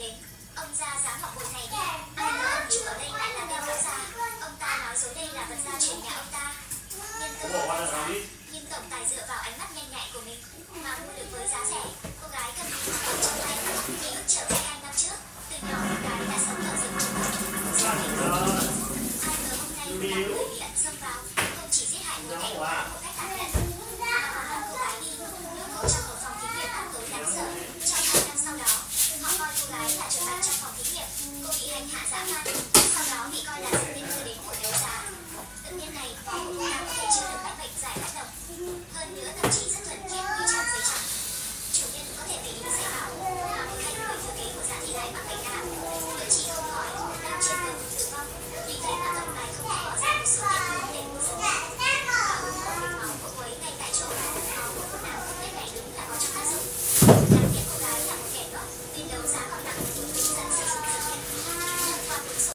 đến Ông gia dám ngọc bộ này đi. Ai nói ông chủ ở đây lại là tên lão già Ông ta nói dối đây là vật gia truyền nhà ông ta. Nhân cơ hội Nhưng tổng tài dựa vào ánh mắt nhanh nhạy của mình Mà mua được với giá rẻ. Cô gái cầm đi ngọc bội trong tay Ký ức trở về hai năm trước. Từ nhỏ cô gái đã sống ở rừng. Ai ngờ hôm nay là người bị ẩn xông vào. Không chỉ giết hại người này của cách làm those out.